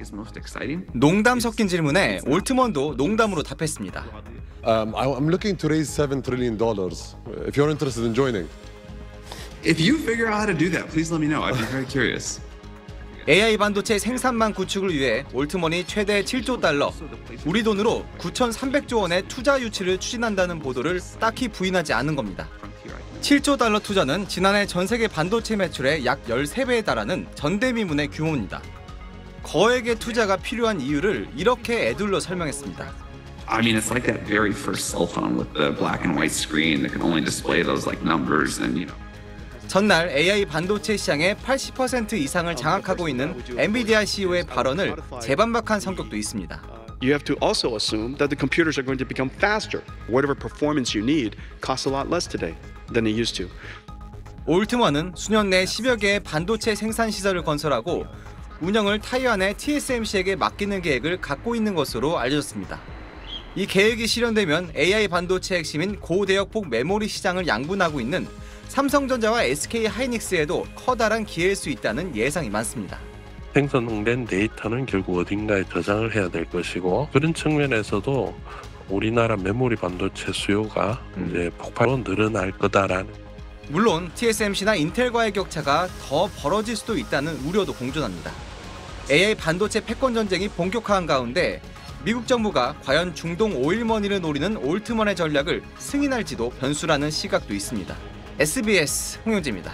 is most exciting. 농담 섞인 질문에 올트먼도 농담으로 답했습니다. Um, I'm looking to raise seven trillion dollars. If you're interested in joining. If you figure out how to do that, please let me know. I'd be very curious. AI 반도체 생산망 구축을 위해 올트먼이 최대 7조 달러, 우리 돈으로 9,300조 원의 투자 유치를 추진한다는 보도를 딱히 부인하지 않은 겁니다. 7조 달러 투자는 지난해 전 세계 반도체 매출의 약 13배에 달하는 전대미문의 규모입니다. 거액의 투자가 필요한 이유를 이렇게 애둘러 설명했습니다. I mean, it's like that very first cell phone with the black and white screen that can only display those like numbers and you know. 전날 AI 반도체 시장의 80% 이상을 장악하고 있는 엔비디아 CEO의 발언을 재반박한 성격도 있습니다. You have to also assume that the computers are going to become faster. Whatever performance you need costs a lot less today than it used to. 올트먼은 수년 내 10여 개의 반도체 생산 시설을 건설하고 운영을 타이완의 TSMC에게 맡기는 계획을 갖고 있는 것으로 알려졌습니다. 이 계획이 실현되면 AI 반도체 핵심인 고대역폭 메모리 시장을 양분하고 있는 삼성전자와 SK 하이닉스에도 커다란 기회일 수 있다는 예상이 많습니다. 생성된 데이터는 결국 어딘가에 저장을 해야 될 것이고 그런 측면에서도 우리나라 메모리 반도체 수요가 음. 이제 폭발로 늘어날 거다라는 물론 TSMC나 인텔과의 격차가 더 벌어질 수도 있다는 우려도 공존합니다. AI 반도체 패권 전쟁이 본격화한 가운데 미국 정부가 과연 중동 오일머니를 노리는 올트먼의 전략을 승인할지도 변수라는 시각도 있습니다. SBS 홍영재입니다.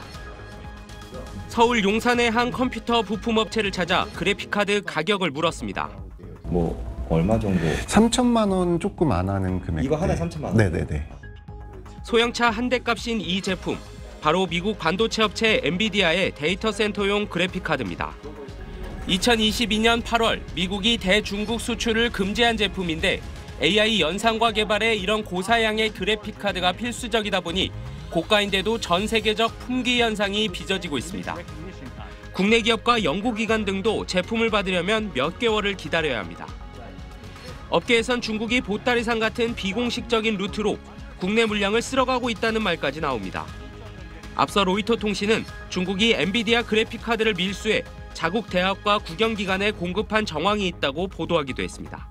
서울 용산의 한 컴퓨터 부품 업체를 찾아 그래픽카드 가격을 물었습니다. 뭐 얼마 정도? 3천만 원 조금 안 하는 금액. 이거 하나에 3천만 원? 네네네. 소형차 한 대 값인 이 제품 바로 미국 반도체 업체 엔비디아의 데이터 센터용 그래픽 카드입니다. 2022년 8월 미국이 대중국 수출을 금지한 제품인데 AI 연산과 개발에 이런 고사양의 그래픽 카드가 필수적이다 보니 고가인데도 전 세계적 품귀 현상이 빚어지고 있습니다. 국내 기업과 연구기관 등도 제품을 받으려면 몇 개월을 기다려야 합니다. 업계에선 중국이 보따리상 같은 비공식적인 루트로 국내 물량을 쓸어가고 있다는 말까지 나옵니다. 앞서 로이터 통신은 중국이 엔비디아 그래픽 카드를 밀수해 자국 대학과 국영기관에 공급한 정황이 있다고 보도하기도 했습니다.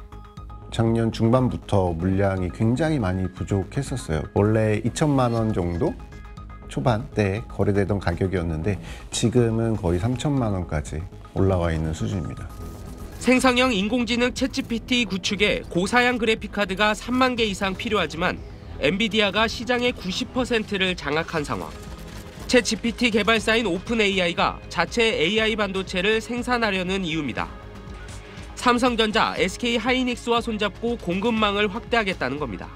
작년 중반부터 물량이 굉장히 많이 부족했었어요. 원래 2천만 원 정도 초반대 거래되던 가격이었는데 지금은 거의 3천만 원까지 올라와 있는 수준입니다. 생성형 인공지능 챗GPT 구축에 고사양 그래픽 카드가 3만 개 이상 필요하지만 엔비디아가 시장의 90%를 장악한 상황. 챗GPT 개발사인 오픈AI가 자체 AI 반도체를 생산하려는 이유입니다. 삼성전자, SK 하이닉스와 손잡고 공급망을 확대하겠다는 겁니다.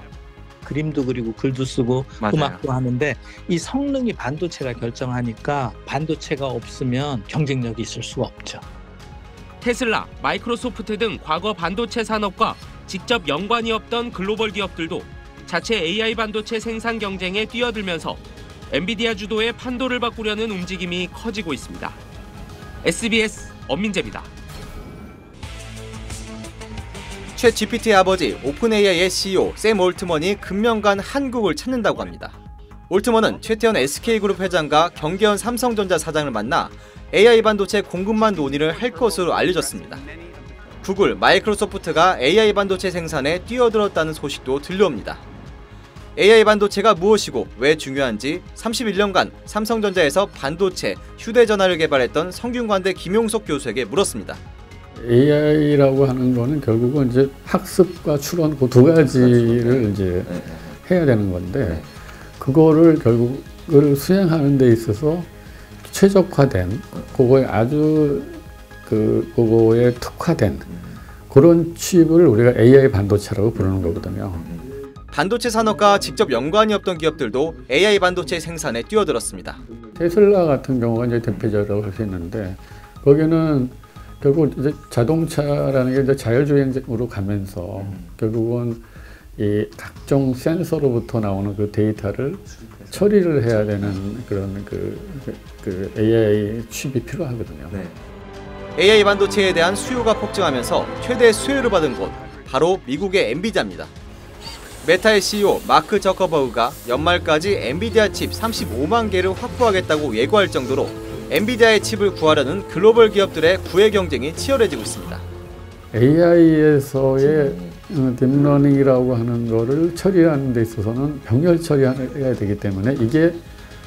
그림도 그리고 글도 쓰고 맞아요. 음악도 하는데 이 성능이 반도체가 결정하니까 반도체가 없으면 경쟁력이 있을 수가 없죠. 테슬라, 마이크로소프트 등 과거 반도체 산업과 직접 연관이 없던 글로벌 기업들도 자체 AI 반도체 생산 경쟁에 뛰어들면서 엔비디아 주도의 판도를 바꾸려는 움직임이 커지고 있습니다. SBS 엄민재입니다. 최 GPT의 아버지 오픈AI의 CEO 샘 올트먼이 금년간 한국을 찾는다고 합니다. 올트먼은 최태원 SK그룹 회장과 경계현 삼성전자 사장을 만나 AI 반도체 공급만 논의를 할 것으로 알려졌습니다. 구글, 마이크로소프트가 AI 반도체 생산에 뛰어들었다는 소식도 들려옵니다. AI 반도체가 무엇이고 왜 중요한지 31년간 삼성전자에서 반도체, 휴대전화를 개발했던 성균관대 김용석 교수에게 물었습니다. AI라고 하는 거는 결국은 이제 학습과 추론 그 두 가지를 이제 해야 되는 건데 그거를 결국을 수행하는 데 있어서 최적화된 그거에 아주 그 그거에 특화된 그런 칩을 우리가 AI 반도체라고 부르는 거거든요. 반도체 산업과 직접 연관이 없던 기업들도 AI 반도체 생산에 뛰어들었습니다. 테슬라 같은 경우가 이제 대표적으로 할수 있는데 거기는 결국 이제 자동차라는 게 이제 자율주행으로 가면서 결국은 이 각종 센서로부터 나오는 그 데이터를 처리를 해야 되는 그런 그, 그 AI 칩이 필요하거든요. AI 반도체에 대한 수요가 폭증하면서 최대 수혜를 받은 곳 바로 미국의 엔비디아입니다. 메타의 CEO 마크 저커버그가 연말까지 엔비디아 칩 35만 개를 확보하겠다고 예고할 정도로 엔비디아의 칩을 구하려는 글로벌 기업들의 구애 경쟁이 치열해지고 있습니다. AI에서의 어, 딥러닝이라고 하는 거를 처리하는 데 있어서는 병렬 처리해야 되기 때문에 이게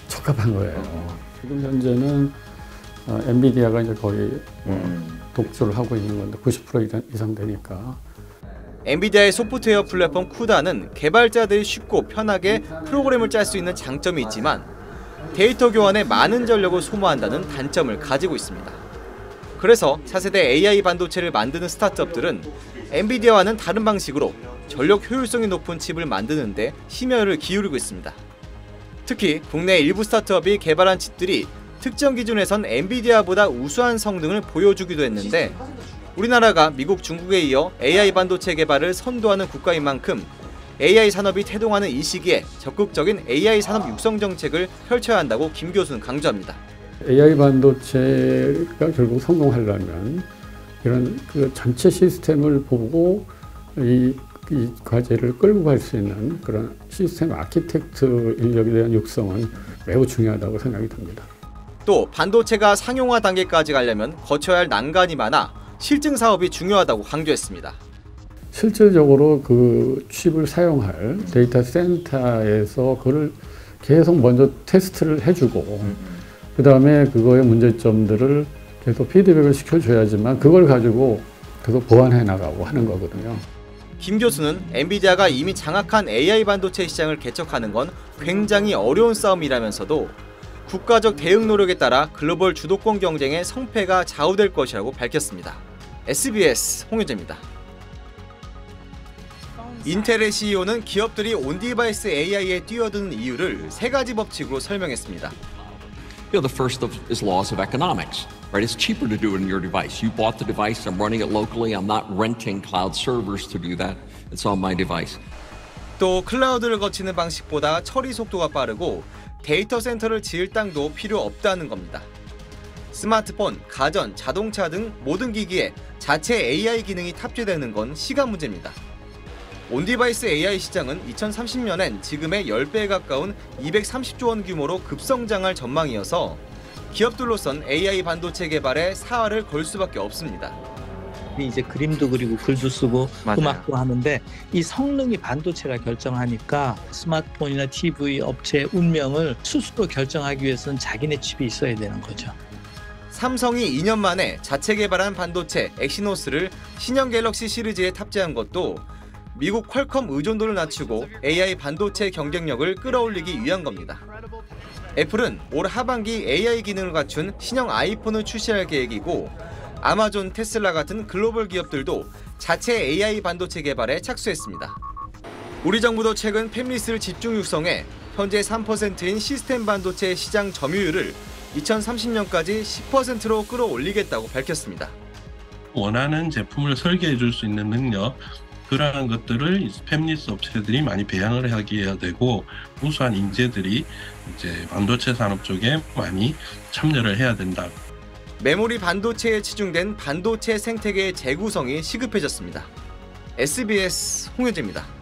적합한 거예요. 지금 현재는 어, 엔비디아가 이제 거의 뭐 독주를 하고 있는 건데 90% 이상- 이상 되니까 엔비디아의 소프트웨어 플랫폼 CUDA는 개발자들이 쉽고 편하게 프로그램을 짤 수 있는 장점이 있지만 데이터 교환에 많은 전력을 소모한다는 단점을 가지고 있습니다. 그래서 차세대 AI 반도체를 만드는 스타트업들은 엔비디아와는 다른 방식으로 전력 효율성이 높은 칩을 만드는데 심혈을 기울이고 있습니다. 특히 국내 일부 스타트업이 개발한 칩들이 특정 기준에선 엔비디아보다 우수한 성능을 보여주기도 했는데 우리나라가 미국, 중국에 이어 AI 반도체 개발을 선도하는 국가인 만큼 AI 산업이 태동하는 이 시기에 적극적인 AI 산업 육성 정책을 펼쳐야 한다고 김 교수는 강조합니다. AI 반도체가 결국 성공하려면 이런 그 전체 시스템을 보고 이, 이 과제를 끌고 갈 수 있는 그런 시스템 architect 인력에 대한 육성은 매우 중요하다고 생각이 듭니다. 또 반도체가 상용화 단계까지 가려면 거쳐야 할 난관이 많아 실증 사업이 중요하다고 강조했습니다. 실질적으로 그 칩을 사용할 데이터 센터에서 그걸 계속 먼저 테스트를 해주고 그 다음에 그거의 문제점들을 계속 피드백을 시켜줘야지만 그걸 가지고 계속 보완해 나가고 하는 거거든요. 김 교수는 엔비디아가 이미 장악한 AI 반도체 시장을 개척하는 건 굉장히 어려운 싸움이라면서도 국가적 대응 노력에 따라 글로벌 주도권 경쟁의 성패가 좌우될 것이라고 밝혔습니다. SBS 홍윤재입니다. 인텔의 CEO는 기업들이 온디바이스 AI에 뛰어드는 이유를 세 가지 법칙으로 설명했습니다. You know, the first of, is laws of economics, right? It's cheaper to do it in your device. You bought the device, I'm running it locally, I'm not renting cloud servers to do that. It's on my device. 또 클라우드를 거치는 방식보다 처리 속도가 빠르고 데이터 센터를 지을 땅도 필요 없다는 겁니다. 스마트폰, 가전, 자동차 등 모든 기기에 자체 AI 기능이 탑재되는 건 시간 문제입니다. on-device AI 시장은 2030년엔 지금의 10배에 가까운 230조 원 규모로 급성장할 전망이어서 기업들로선 AI 반도체 개발에 사활을 걸 수밖에 없습니다. 이제 그림도 그리고 글도 쓰고 맞아요. 음악도 하는데 이 성능이 반도체가 결정하니까 스마트폰이나 TV 업체의 운명을 스스로 결정하기 위해서는 자기네 칩이 있어야 되는 거죠. 삼성이 2년 만에 자체 개발한 반도체 엑시노스를 신형 갤럭시 시리즈에 탑재한 것도 미국 퀄컴 의존도를 낮추고 AI 반도체 경쟁력을 끌어올리기 위한 겁니다. 애플은 올 하반기 AI 기능을 갖춘 신형 아이폰을 출시할 계획이고 아마존, 테슬라 같은 글로벌 기업들도 자체 AI 반도체 개발에 착수했습니다. 우리 정부도 최근 팹리스를 집중 육성해 현재 3%인 시스템 반도체 시장 점유율을 2030년까지 10%로 끌어올리겠다고 밝혔습니다. 원하는 제품을 설계해 줄 수 있는 능력 그러한 것들을 팹리스 업체들이 많이 배양을 하게 해야 되고 우수한 인재들이 이제 반도체 산업 쪽에 많이 참여를 해야 된다. 메모리 반도체에 치중된 반도체 생태계의 재구성이 시급해졌습니다. SBS 홍현재입니다.